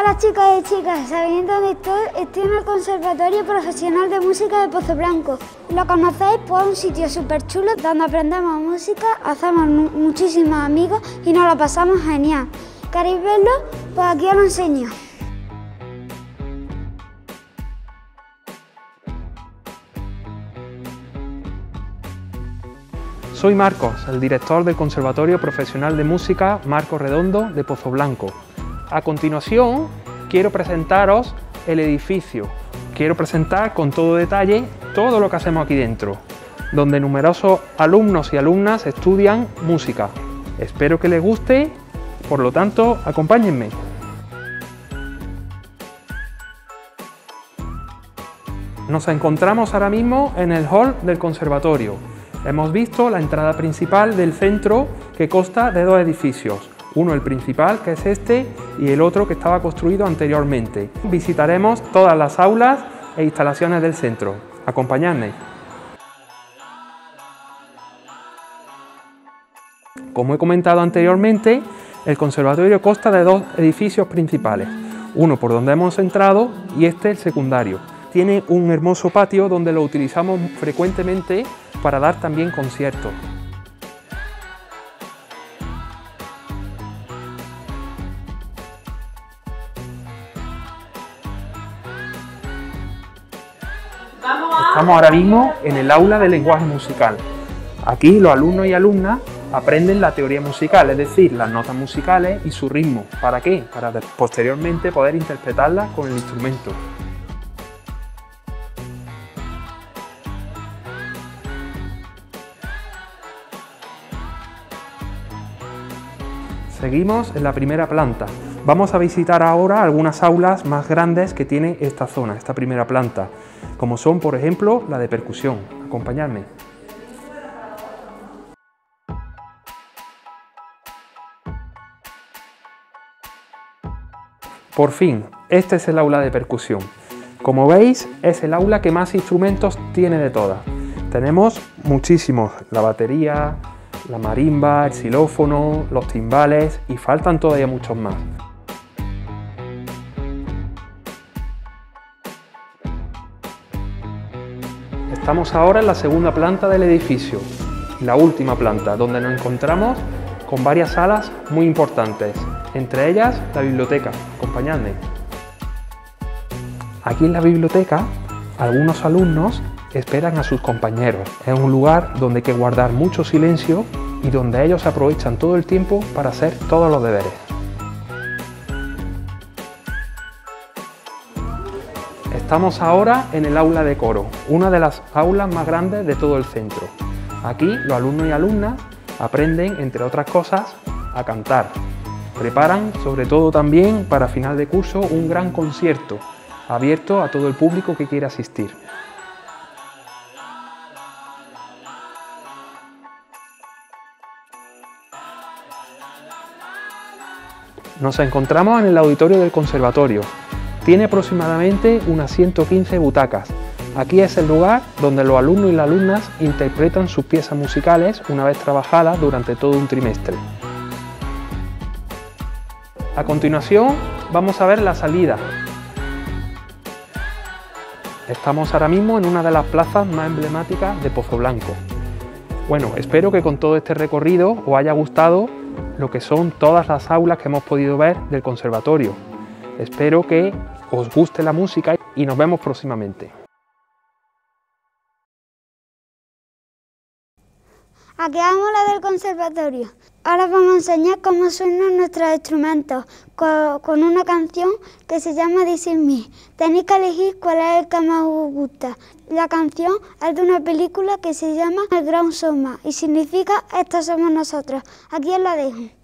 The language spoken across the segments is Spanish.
Hola chicos y chicas, ¿sabéis dónde estoy? Estoy en el Conservatorio Profesional de Música de Pozo Blanco. ¿Lo conocéis? Es un sitio súper chulo donde aprendemos música, hacemos muchísimos amigos y nos lo pasamos genial. ¿Queréis verlo? Pues aquí os lo enseño. Soy Marcos, el director del Conservatorio Profesional de Música Marco Redondo de Pozo Blanco. A continuación, quiero presentaros el edificio. Quiero presentar con todo detalle todo lo que hacemos aquí dentro, donde numerosos alumnos y alumnas estudian música. Espero que les guste, por lo tanto, acompáñenme. Nos encontramos ahora mismo en el hall del conservatorio. Hemos visto la entrada principal del centro que consta de dos edificios, uno el principal, que es este, y el otro que estaba construido anteriormente. Visitaremos todas las aulas e instalaciones del centro. Acompañadme. Como he comentado anteriormente, el conservatorio consta de dos edificios principales, uno por donde hemos entrado y este el secundario. Tiene un hermoso patio donde lo utilizamos frecuentemente para dar también conciertos. Estamos ahora mismo en el aula de lenguaje musical. Aquí los alumnos y alumnas aprenden la teoría musical, es decir, las notas musicales y su ritmo. ¿Para qué? Para posteriormente poder interpretarlas con el instrumento. Seguimos en la primera planta. Vamos a visitar ahora algunas aulas más grandes que tiene esta zona, esta primera planta, como son, por ejemplo, la de percusión. Acompañadme. Por fin, este es el aula de percusión. Como veis, es el aula que más instrumentos tiene de todas. Tenemos muchísimos, la batería, la marimba, el xilófono, los timbales y faltan todavía muchos más. Estamos ahora en la segunda planta del edificio, la última planta, donde nos encontramos con varias salas muy importantes, entre ellas la biblioteca. Acompañadme. Aquí en la biblioteca, algunos alumnos esperan a sus compañeros. Es un lugar donde hay que guardar mucho silencio y donde ellos aprovechan todo el tiempo para hacer todos los deberes. Estamos ahora en el aula de coro, una de las aulas más grandes de todo el centro. Aquí los alumnos y alumnas aprenden, entre otras cosas, a cantar. Preparan, sobre todo también para final de curso, un gran concierto abierto a todo el público que quiera asistir. Nos encontramos en el auditorio del conservatorio. Tiene aproximadamente unas 115 butacas. Aquí es el lugar donde los alumnos y las alumnas interpretan sus piezas musicales una vez trabajadas durante todo un trimestre. A continuación vamos a ver la salida. Estamos ahora mismo en una de las plazas más emblemáticas de Pozo Blanco. Bueno, espero que con todo este recorrido os haya gustado lo que son todas las aulas que hemos podido ver del conservatorio. Espero que os guste la música y nos vemos próximamente. Aquí vamos la del conservatorio. Ahora vamos a enseñar cómo suenan nuestros instrumentos con, una canción que se llama This Is Me. Tenéis que elegir cuál es el que más os gusta. La canción es de una película que se llama El Gran Soma y significa Estos somos nosotros. Aquí os la dejo.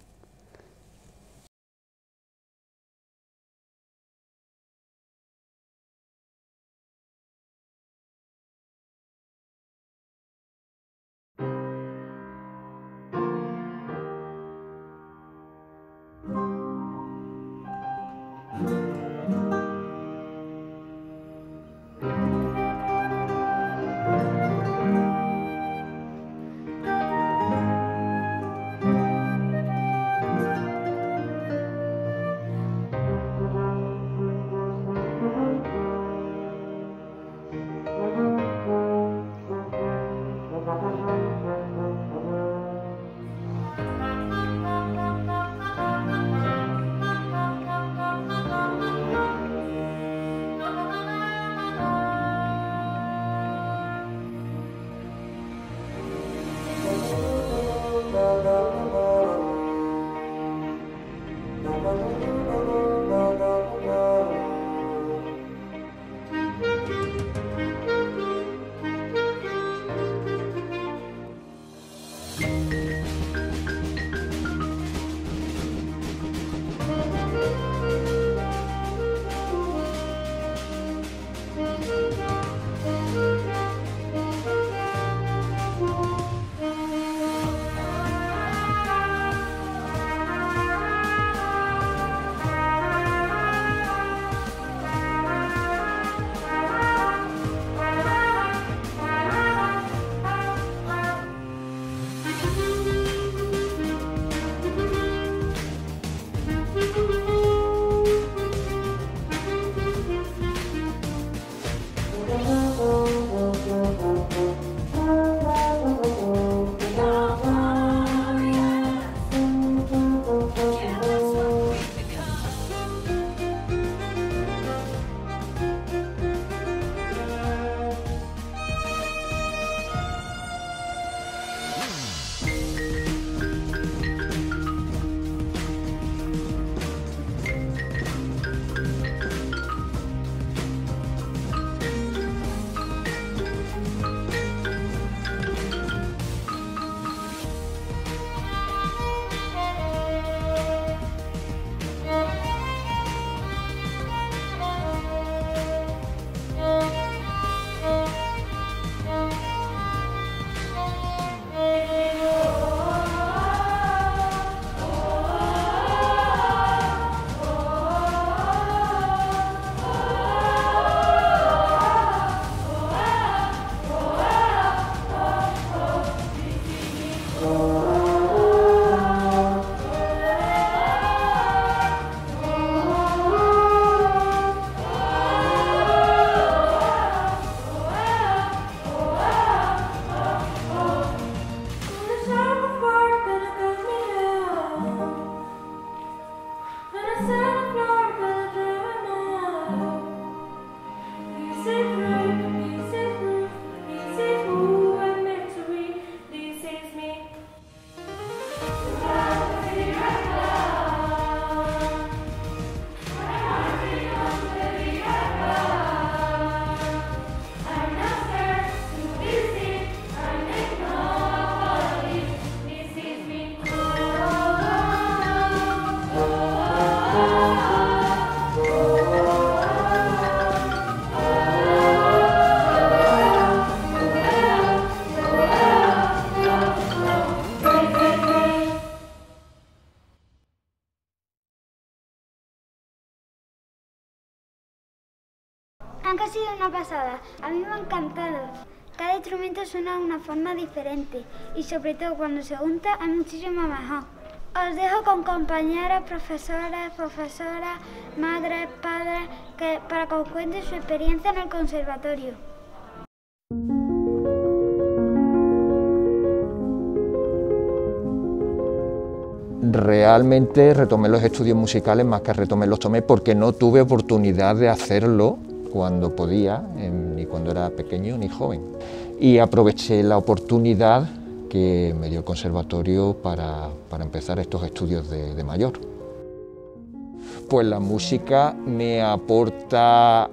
Ha sido una pasada. A mí me ha encantado. Cada instrumento suena de una forma diferente y sobre todo cuando se junta es muchísimo mejor. Os dejo con compañeras, profesoras, profesoras, madres, padres, que, para que os cuenten su experiencia en el conservatorio. Realmente retomé los estudios musicales más que retomé los tomé porque no tuve oportunidad de hacerlo cuando podía, ni cuando era pequeño ni joven. Y aproveché la oportunidad que me dio el conservatorio para, empezar estos estudios de mayor. Pues la música me aporta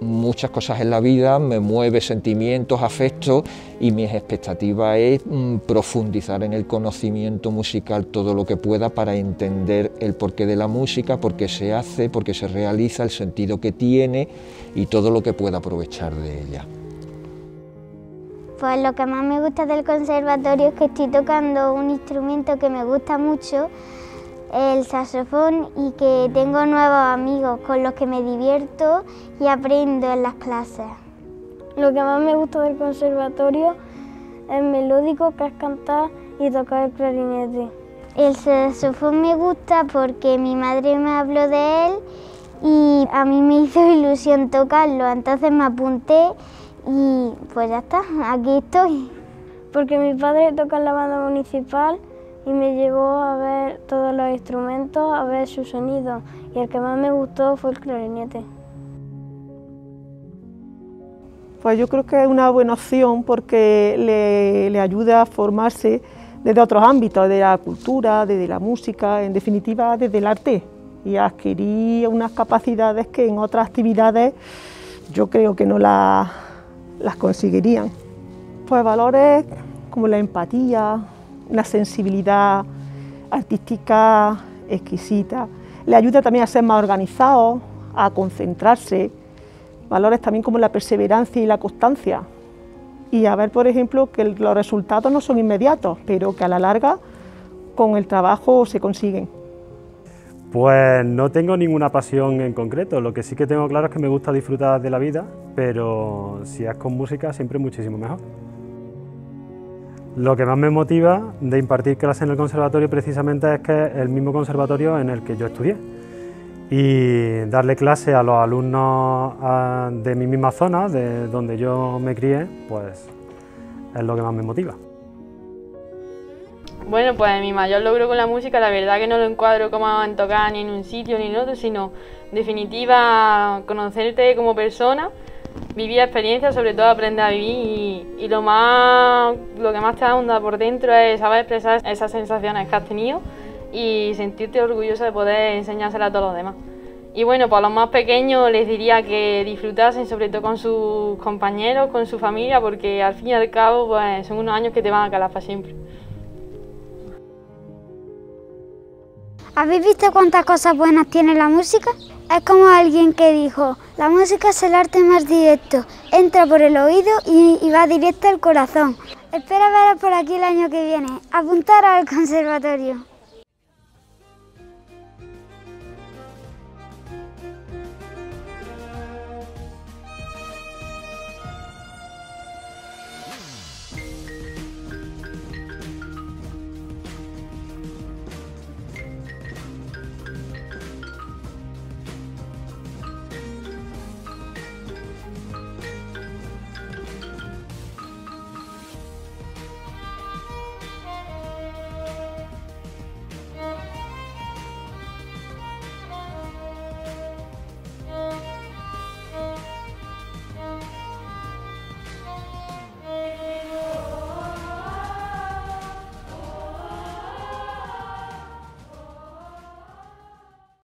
muchas cosas en la vida, me mueve sentimientos, afectos y mi expectativa es mm, profundizar en el conocimiento musical todo lo que pueda para entender el porqué de la música, por qué se hace, por qué se realiza, el sentido que tiene y todo lo que pueda aprovechar de ella. Pues lo que más me gusta del conservatorio es que estoy tocando un instrumento que me gusta mucho el saxofón y que tengo nuevos amigos con los que me divierto y aprendo en las clases. Lo que más me gusta del conservatorio es melódico, que es cantar y tocar el clarinete. El saxofón me gusta porque mi madre me habló de él y a mí me hizo ilusión tocarlo, entonces me apunté y pues ya está, aquí estoy. Porque mi padre toca en la banda municipal y me llevó a ver todos los instrumentos, a ver su sonido y el que más me gustó fue el clarinete. Pues yo creo que es una buena opción porque le, le ayuda a formarse desde otros ámbitos, de la cultura, desde la música, en definitiva desde el arte y adquirir unas capacidades que en otras actividades yo creo que no las conseguirían. Pues valores como la empatía, una sensibilidad artística exquisita. Le ayuda también a ser más organizado, a concentrarse. Valores también como la perseverancia y la constancia. Y a ver, por ejemplo, que los resultados no son inmediatos, pero que a la larga con el trabajo se consiguen. Pues no tengo ninguna pasión en concreto, lo que sí que tengo claro es que me gusta disfrutar de la vida, pero si es con música siempre muchísimo mejor. Lo que más me motiva de impartir clases en el conservatorio precisamente es que es el mismo conservatorio en el que yo estudié y darle clase a los alumnos de mi misma zona, de donde yo me crié, pues es lo que más me motiva. Bueno, pues mi mayor logro con la música, la verdad que no lo encuadro como en tocar ni en un sitio ni en otro, sino en definitiva conocerte como persona vivir experiencias, sobre todo aprender a vivir y, lo más lo que más te da por dentro es saber expresar esas sensaciones que has tenido y sentirte orgulloso de poder enseñárselas a todos los demás. Y bueno, para los más pequeños les diría que disfrutasen sobre todo con sus compañeros, con su familia, porque al fin y al cabo pues, son unos años que te van a calar para siempre. ¿Habéis visto cuántas cosas buenas tiene la música? Es como alguien que dijo, la música es el arte más directo, entra por el oído y, va directo al corazón. Espero veros por aquí el año que viene. Apuntar al conservatorio.